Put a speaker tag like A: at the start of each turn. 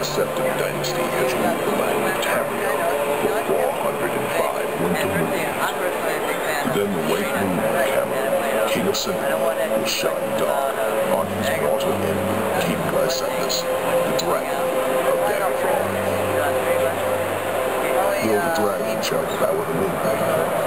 A: accepted dynasty has ruled by Ontario for 405 winter moons. Then the late Muammar Camaron, King of Sentinel, was shot dark on his mortal and King Lysandus, the dragon of Daggerfall. Though the dragon shall devour the moonlight,